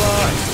fly.